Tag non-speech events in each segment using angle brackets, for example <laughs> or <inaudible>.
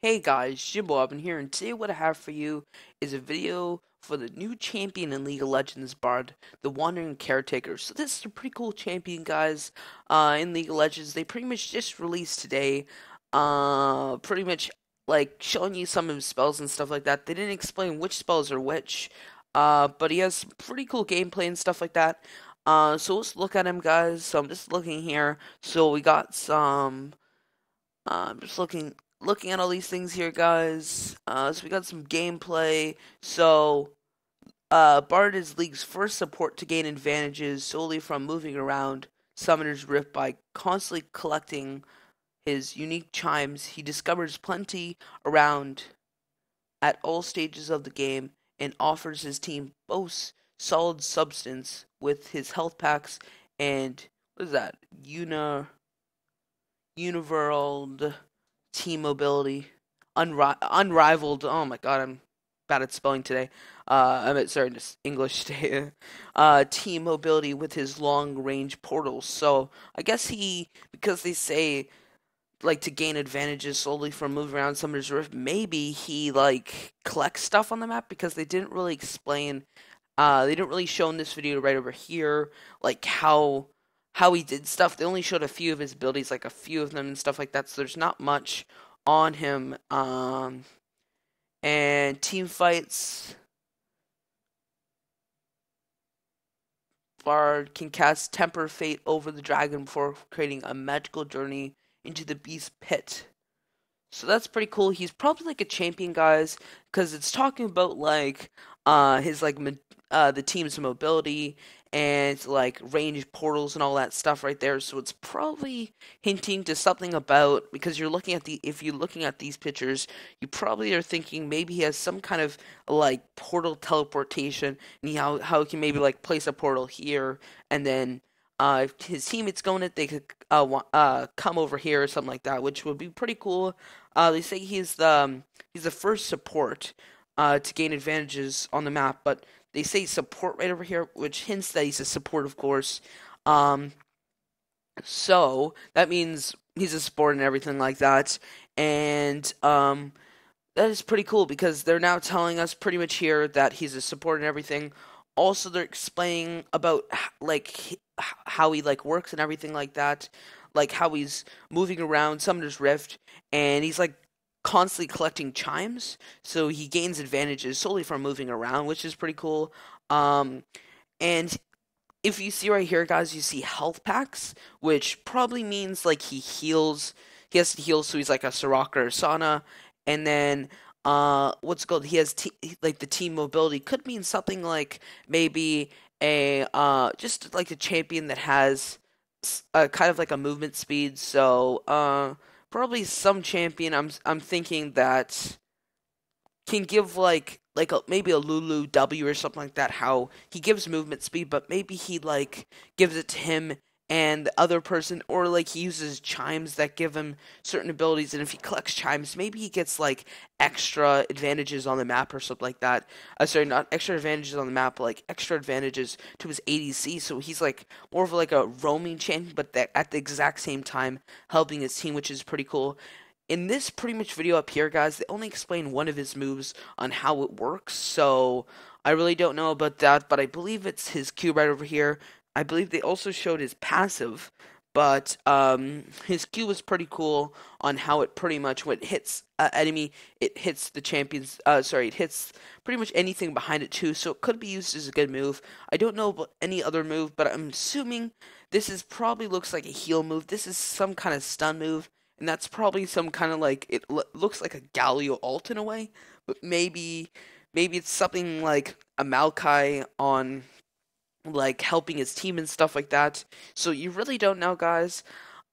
Hey guys, Jimbo here, and today what I have for you is a video for the new champion in League of Legends Bard, the Wandering Caretaker. So this is a pretty cool champion, guys, uh, in League of Legends. They pretty much just released today, uh, pretty much like showing you some of his spells and stuff like that. They didn't explain which spells are which, uh, but he has pretty cool gameplay and stuff like that. Uh, so let's look at him, guys. So I'm just looking here. So we got some. Uh, I'm just looking looking at all these things here, guys. Uh, so we got some gameplay. So, uh, Bard is League's first support to gain advantages solely from moving around Summoner's Rift by constantly collecting his unique chimes. He discovers plenty around at all stages of the game and offers his team both solid substance with his health packs and what is that? Una Uniworld team mobility, unri- unrivaled. Oh my god, I'm bad at spelling today. Uh, I'm at sorry, English <laughs> today. Uh, team mobility with his long range portals. So I guess he because they say like to gain advantages solely from moving around Summoner's Rift. Maybe he like collects stuff on the map because they didn't really explain. Uh, they didn't really show in this video right over here like how how he did stuff. They only showed a few of his abilities, like a few of them and stuff like that. So there's not much on him. Um, and team fights. Bard can cast Temper Fate over the dragon before creating a magical journey into the beast pit. So that's pretty cool. He's probably like a champion, guys, because it's talking about like uh his like uh the team's mobility and like range portals and all that stuff right there. So it's probably hinting to something about because you're looking at the if you're looking at these pictures, you probably are thinking maybe he has some kind of like portal teleportation and how how he can maybe like place a portal here and then uh, if his teammates going it, they could uh, uh, come over here or something like that, which would be pretty cool. Uh, they say he's the um, he's the first support uh, to gain advantages on the map, but they say support right over here, which hints that he's a support, of course. Um, so that means he's a support and everything like that. And um, that is pretty cool because they're now telling us pretty much here that he's a support and everything. Also, they're explaining about like how he like works and everything like that, like how he's moving around Summoner's Rift, and he's like constantly collecting chimes, so he gains advantages solely from moving around, which is pretty cool. Um, and if you see right here, guys, you see health packs, which probably means like he heals. He has to heal, so he's like a Soraka or Sona, and then uh, what's called? He has t- like the team mobility could mean something like maybe a uh, just like a champion that has a kind of like a movement speed. So uh, probably some champion. I'm I'm thinking that can give like like a, maybe a Lulu W or something like that. How he gives movement speed, but maybe he like gives it to him and the other person, or like he uses chimes that give him certain abilities, and if he collects chimes, maybe he gets like extra advantages on the map or something like that. Uh, sorry, not extra advantages on the map, but like extra advantages to his ADC. So he's like more of like a roaming champion, but that at the exact same time helping his team, which is pretty cool. In this pretty much video up here, guys, they only explain one of his moves on how it works, so I really don't know about that, but I believe it's his Q right over here. I believe they also showed his passive, but um, his Q was pretty cool on how it pretty much when it hits uh, enemy, it hits the champions. Uh, sorry, it hits pretty much anything behind it too. So it could be used as a good move. I don't know about any other move, but I'm assuming this is probably looks like a heal move. This is some kind of stun move, and that's probably some kind of like it lo- looks like a Galio ult in a way, but maybe maybe it's something like a Maokai on like helping his team and stuff like that. So you really don't know, guys,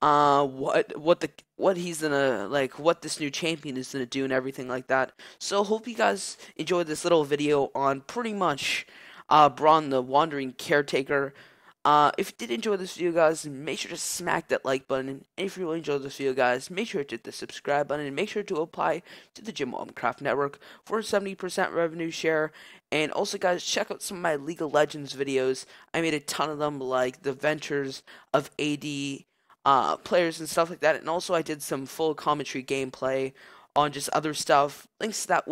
uh, what what the what he's gonna like, what this new champion is gonna do and everything like that. So hope you guys enjoyed this little video on pretty much uh, Braun the Wandering Caretaker. Uh, if you did enjoy this video, guys, make sure to smack that like button. And if you really enjoyed this video, guys, make sure to hit the subscribe button and make sure to apply to the Jim Craft Network for a 70% revenue share. And also, guys, check out some of my League of Legends videos. I made a ton of them, like the Ventures of AD uh, players and stuff like that. And also, I did some full commentary gameplay on just other stuff. Links to that